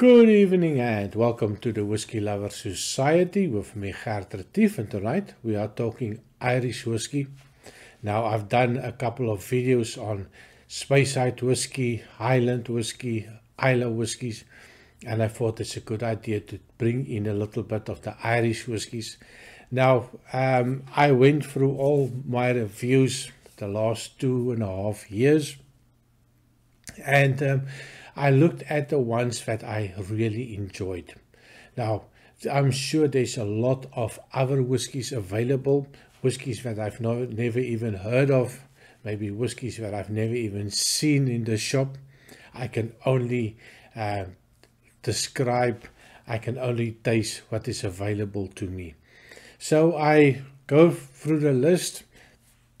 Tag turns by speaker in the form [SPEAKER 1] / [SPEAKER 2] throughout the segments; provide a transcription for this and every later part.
[SPEAKER 1] Good evening and welcome to the Whiskey Lover Society with me Gert Retief and tonight we are talking Irish whiskey. Now I've done a couple of videos on Speyside whiskey, Highland whiskey, Islay whiskies and I thought it's a good idea to bring in a little bit of the Irish whiskies. Now um, I went through all my reviews the last two and a half years and um, I looked at the ones that I really enjoyed. Now, I'm sure there's a lot of other whiskies available, whiskies that I've no, never even heard of, maybe whiskies that I've never even seen in the shop. I can only uh, describe, I can only taste what is available to me. So I go through the list.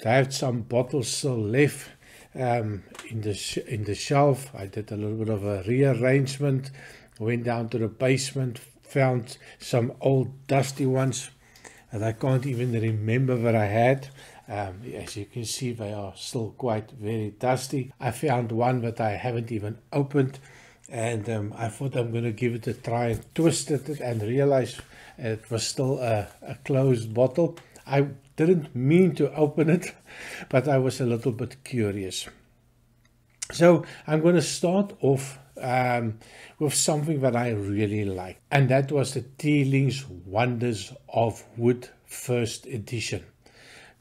[SPEAKER 1] I have some bottles still left um, in the in the shelf. I did a little bit of a rearrangement. Went down to the basement, found some old dusty ones that I can't even remember what I had. Um, as you can see, they are still quite very dusty. I found one that I haven't even opened, and um, I thought I'm going to give it a try and twisted it and realized it was still a, a closed bottle. I didn't mean to open it, but I was a little bit curious. So I'm going to start off um, with something that I really like, and that was the Teeling's Wonders of Wood First Edition.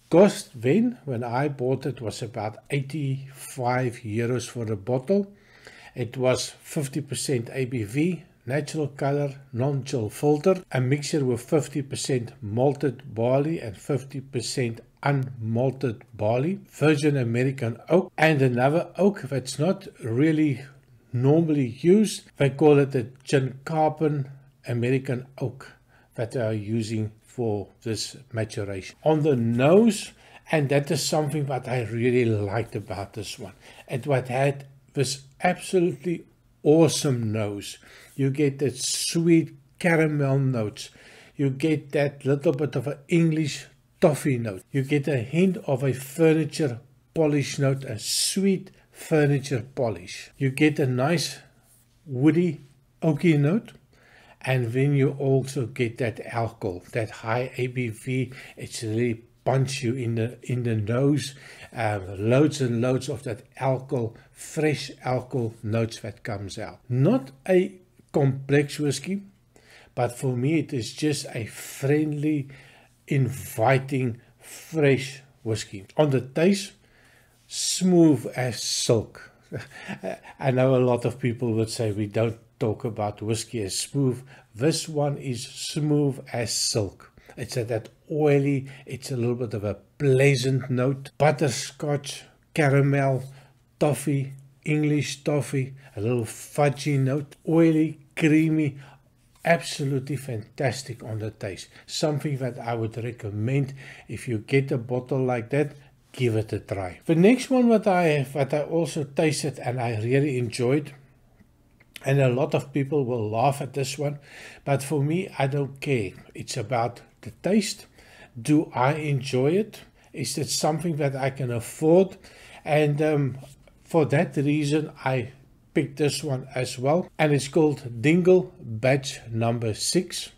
[SPEAKER 1] Cost then, when I bought it, was about 85 euros for the bottle. It was 50% ABV, natural color, non-chill filter, a mixture with 50% malted barley and 50% unmalted barley, virgin American oak, and another oak that's not really normally used. They call it the Carbon American oak that they are using for this maturation. On the nose, and that is something that I really liked about this one. It what had this absolutely awesome nose. You get that sweet caramel notes. You get that little bit of an English toffee note. You get a hint of a furniture polish note, a sweet furniture polish. You get a nice woody oaky note. And then you also get that alcohol, that high ABV. It's really punch you in the in the nose. Um, loads and loads of that alcohol, fresh alcohol notes that comes out. Not a complex whiskey, but for me it is just a friendly, inviting, fresh whiskey. On the taste, smooth as silk. I know a lot of people would say we don't talk about whiskey as smooth. This one is smooth as silk. It's a, that oily, it's a little bit of a pleasant note. Butterscotch, caramel, toffee, English toffee, a little fudgy note, oily, creamy, absolutely fantastic on the taste. Something that I would recommend if you get a bottle like that, give it a try. The next one that I have, that I also tasted and I really enjoyed, and a lot of people will laugh at this one, but for me, I don't care. It's about the taste. Do I enjoy it? Is it something that I can afford? And um, for that reason, I picked this one as well. And it's called Dingle Batch number 6.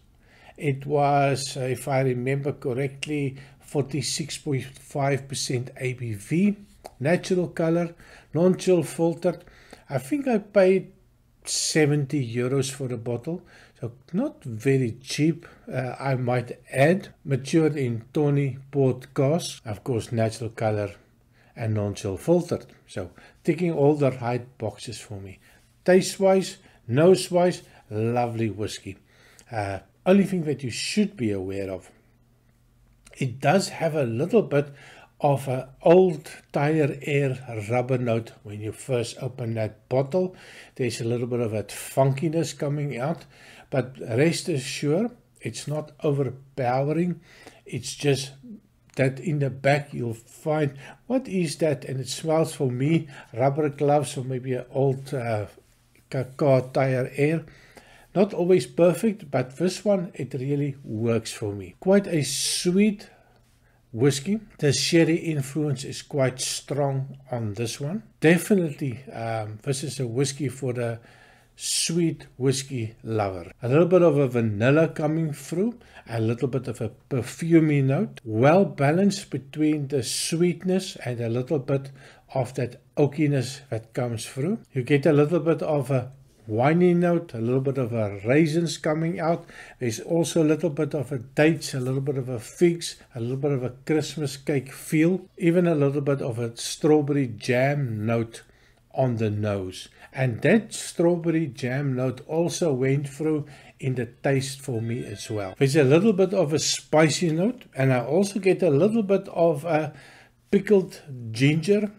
[SPEAKER 1] It was, if I remember correctly, 46.5% ABV, natural color, non-chill filtered. I think I paid 70 euros for the bottle. So not very cheap, uh, I might add. Matured in Tawny Port Cask. Of course, natural color and non-chill filtered. So ticking all the right boxes for me. Taste-wise, nose-wise, lovely whiskey. Uh, only thing that you should be aware of, it does have a little bit of an old tire air rubber note when you first open that bottle. There's a little bit of that funkiness coming out, but rest assured, it's not overpowering. It's just that in the back you'll find what is that and it smells for me rubber gloves or maybe an old uh, car tire air not always perfect but this one it really works for me quite a sweet whiskey. The sherry influence is quite strong on this one. Definitely, um, this is a whiskey for the sweet whiskey lover. A little bit of a vanilla coming through, a little bit of a perfumey note, well balanced between the sweetness and a little bit of that oakiness that comes through. You get a little bit of a winey note, a little bit of a raisins coming out. There's also a little bit of a dates, a little bit of a figs, a little bit of a Christmas cake feel, even a little bit of a strawberry jam note on the nose. And that strawberry jam note also went through in the taste for me as well. There's a little bit of a spicy note and I also get a little bit of a pickled ginger.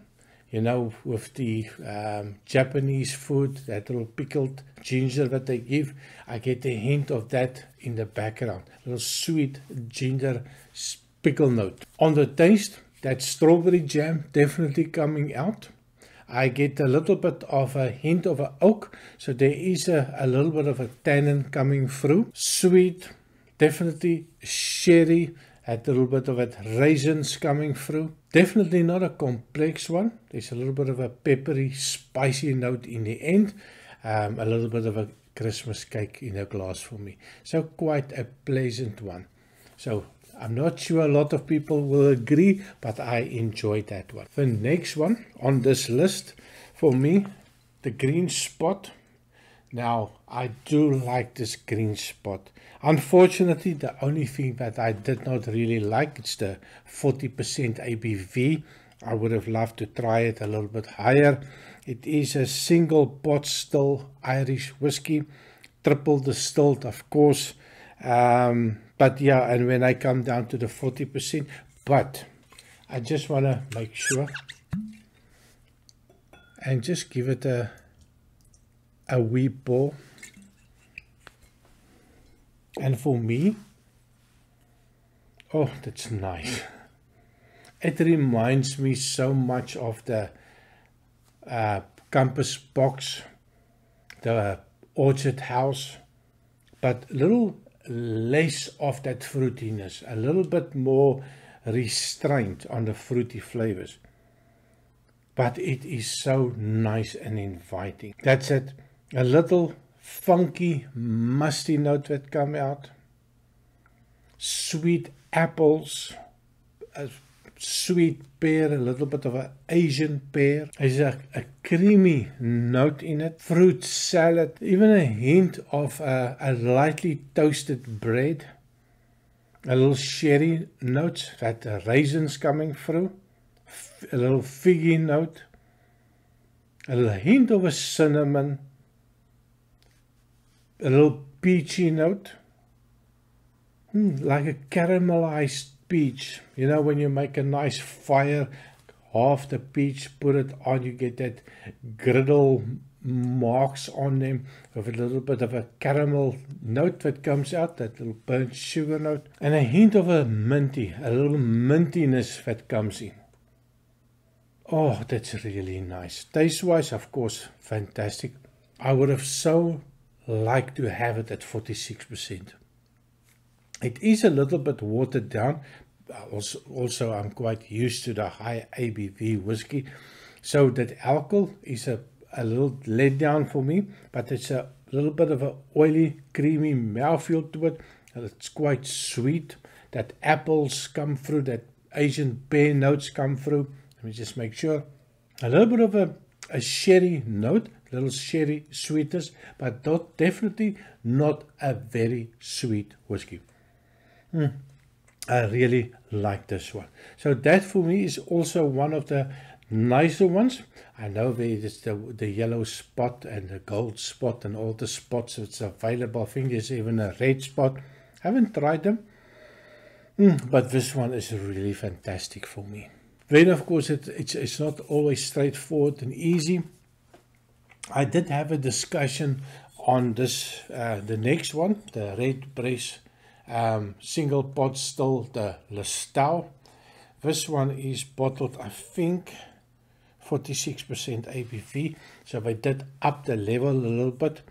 [SPEAKER 1] You know, with the um, Japanese food, that little pickled ginger that they give, I get a hint of that in the background. A little sweet ginger pickle note. On the taste, that strawberry jam definitely coming out. I get a little bit of a hint of a oak, so there is a, a little bit of a tannin coming through. Sweet, definitely sherry, had a little bit of it raisins coming through. Definitely not a complex one. There's a little bit of a peppery, spicy note in the end. Um, a little bit of a Christmas cake in a glass for me. So quite a pleasant one. So I'm not sure a lot of people will agree, but I enjoyed that one. The next one on this list for me, the green spot. Now, I do like this green spot. Unfortunately, the only thing that I did not really like is the 40% ABV. I would have loved to try it a little bit higher. It is a single pot still Irish whiskey, triple distilled, of course. Um, but yeah, and when I come down to the 40%, but I just want to make sure and just give it a, a wee pour. And for me, oh, that's nice. It reminds me so much of the uh, Compass Box, the Orchard House, but little less of that fruitiness, a little bit more restraint on the fruity flavors. But it is so nice and inviting. That's it. A little funky, musty note that come out. Sweet apples, a sweet pear, a little bit of an Asian pear. There's a, a creamy note in it. Fruit salad, even a hint of a, a lightly toasted bread. A little sherry note, that raisins coming through. A little figgy note. A little hint of a cinnamon. A little peachy note. Hmm, like a caramelized peach. You know, when you make a nice fire, half the peach, put it on, you get that griddle marks on them with a little bit of a caramel note that comes out, that little burnt sugar note, and a hint of a minty, a little mintiness that comes in. Oh, that's really nice. Taste-wise, of course, fantastic. I would have so liked to have it at 46%. It is a little bit watered down, also, also I'm quite used to the high ABV whiskey. So that alcohol is a, a little letdown for me, but it's a little bit of a oily, creamy mouthfeel to it. It's quite sweet. That apples come through, that Asian pear notes come through. Let me just make sure. A little bit of a, a sherry note, little sherry sweetness, but not, definitely not a very sweet whiskey. Mm. I really like this one. So that for me is also one of the nicer ones. I know there is the, the yellow spot and the gold spot and all the spots that's available. I think there's even a red spot. I haven't tried them. Mm, but this one is really fantastic for me. Then of course it, it's, it's not always straightforward and easy. I did have a discussion on this, uh, the next one, the Redbreast um, single pot still the Listowel. This one is bottled, I think, 46% ABV. So I did up the level a little bit.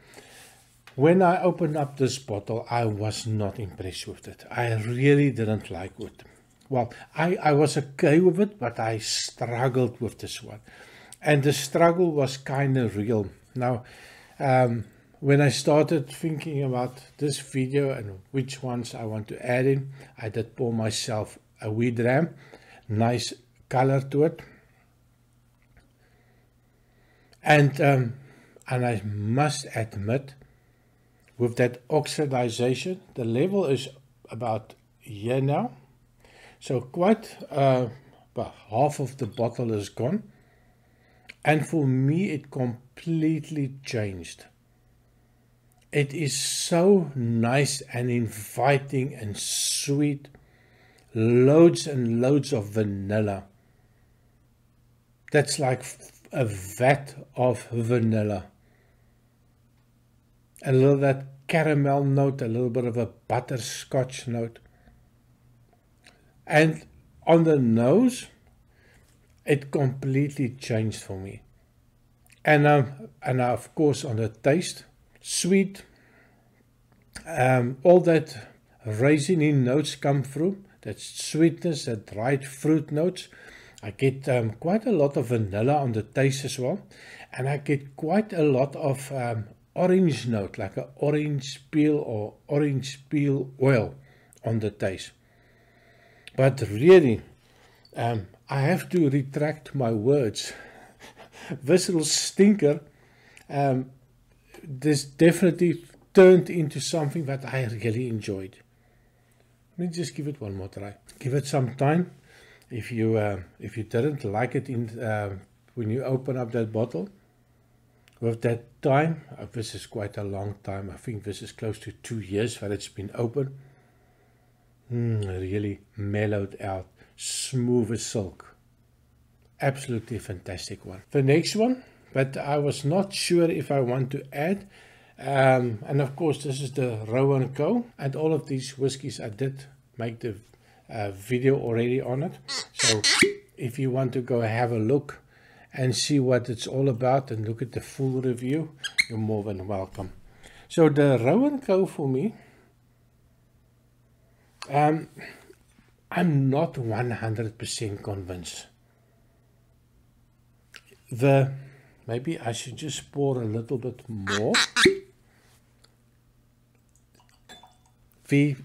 [SPEAKER 1] When I opened up this bottle, I was not impressed with it. I really didn't like it. Well, I, I was okay with it, but I struggled with this one. And the struggle was kind of real. Now, um, when I started thinking about this video and which ones I want to add in, I did pour myself a wheat ram, nice color to it. And um, and I must admit, with that oxidization, the level is about here now. So quite uh, about half of the bottle is gone. And for me, it completely changed. It is so nice and inviting and sweet. Loads and loads of vanilla. That's like a vat of vanilla. A little that caramel note, a little bit of a butterscotch note. And on the nose, it completely changed for me. And um, and of course on the taste, sweet. Um, all that raisiny notes come through. That sweetness, that dried fruit notes. I get um, quite a lot of vanilla on the taste as well, and I get quite a lot of um, orange note, like an orange peel or orange peel oil on the taste. But really, um, I have to retract my words. little stinker, um, this definitely turned into something that I really enjoyed. Let me just give it one more try. Give it some time. If you uh, if you didn't like it in uh, when you open up that bottle, with that time, uh, this is quite a long time. I think this is close to two years that it's been open. Mm, really mellowed out, smooth as silk. Absolutely fantastic one. The next one, but I was not sure if I want to add. Um, and of course, this is the Rowan Co. And all of these whiskies, I did make the uh, video already on it. So if you want to go have a look and see what it's all about and look at the full review, you're more than welcome. So the Rowan Co. for me, um, I'm not 100% convinced. The maybe I should just pour a little bit more. The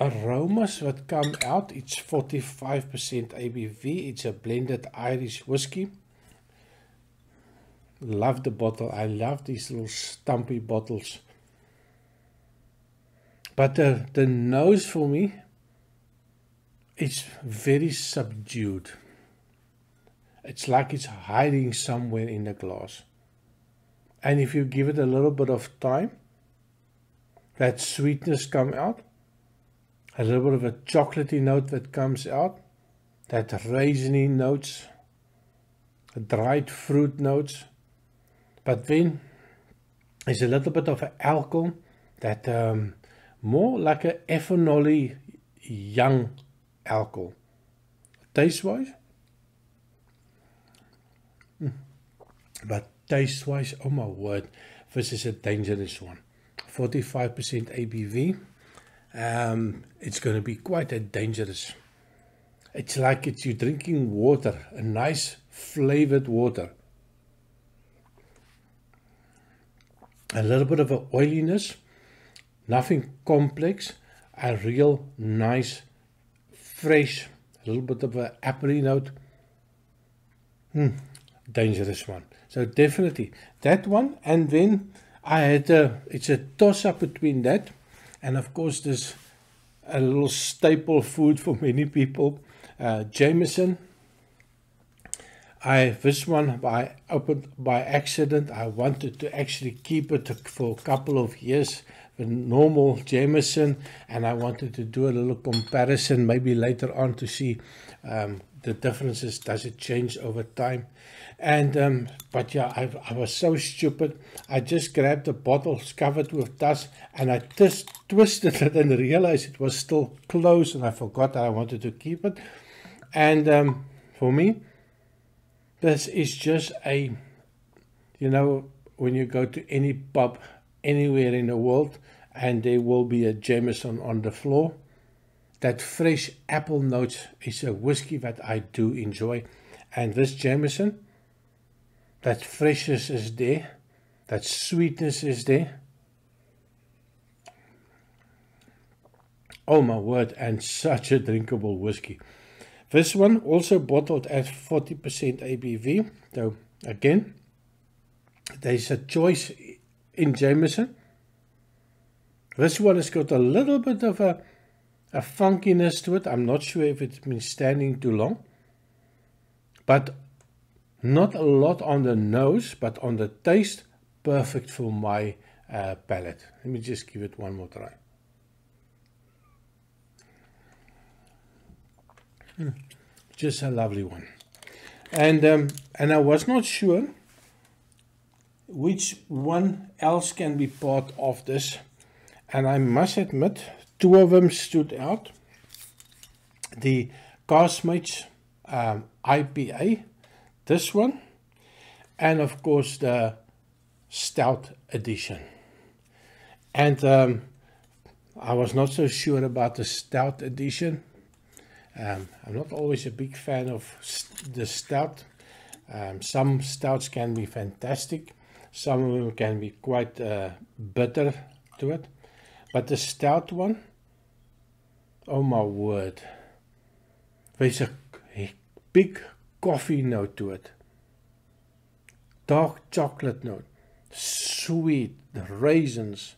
[SPEAKER 1] aromas that come out, it's 45% ABV. It's a blended Irish whiskey. Love the bottle. I love these little stumpy bottles. But the, the nose for me it's very subdued. It's like it's hiding somewhere in the glass. And if you give it a little bit of time, that sweetness come out, a little bit of a chocolatey note that comes out, that raisiny notes, dried fruit notes, but then there's a little bit of alcohol that um, more like a ethanol young alcohol. Taste wise, mm. but taste wise, oh my word, this is a dangerous one. 45% ABV. Um, it's going to be quite a dangerous. It's like it's you drinking water, a nice flavored water. A little bit of a oiliness, nothing complex, a real nice fresh, a little bit of an apple note. Hmm, dangerous one. So definitely that one. And then I had a, it's a toss up between that. And of course, there's a little staple food for many people, uh, Jameson. I this one I opened by accident. I wanted to actually keep it for a couple of years the normal Jameson and I wanted to do a little comparison maybe later on to see um, the differences does it change over time? And um, but yeah I, I was so stupid I just grabbed the bottle covered with dust and I just twisted it and realized it was still closed and I forgot that I wanted to keep it. And um, for me this is just a you know when you go to any pub anywhere in the world and there will be a Jameson on the floor. That fresh apple note is a whiskey that I do enjoy. And this Jameson, that freshness is there, that sweetness is there. Oh my word, and such a drinkable whiskey. This one also bottled at 40% ABV. So again, there's a choice in Jameson. This one has got a little bit of a, a funkiness to it. I'm not sure if it's been standing too long. But not a lot on the nose, but on the taste, perfect for my uh, palate. Let me just give it one more try. Mm, just a lovely one. And, um, and I was not sure which one else can be part of this. And I must admit, two of them stood out. The Caskmates um, IPA, this one, and of course the Stout Edition. And um, I was not so sure about the Stout Edition. Um, I'm not always a big fan of st the Stout. Um, some stouts can be fantastic some of them can be quite uh, bitter to it. But the stout one, oh my word. There's a big coffee note to it. Dark chocolate note. Sweet raisins.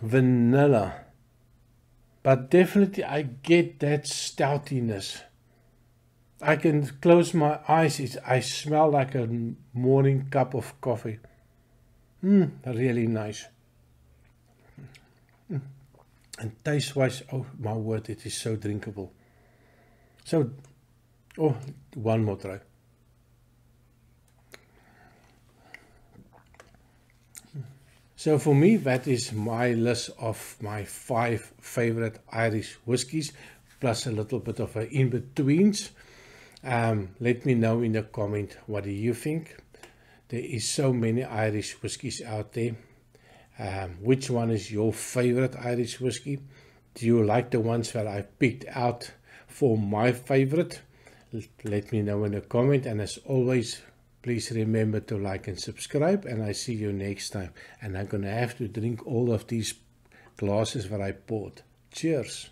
[SPEAKER 1] Vanilla. But definitely I get that stoutiness. I can close my eyes. It's, I smell like a morning cup of coffee. Mmm, really nice. Mm. And taste wise, oh my word, it is so drinkable. So, oh, one more try. So for me, that is my list of my five favorite Irish whiskies, plus a little bit of a in-betweens. Um, let me know in the comment what do you think. There is so many Irish whiskies out there. Um, which one is your favorite Irish whiskey? Do you like the ones that I picked out for my favorite? Let me know in the comment. And as always, please remember to like and subscribe. And I see you next time. And I'm going to have to drink all of these glasses that I poured. Cheers.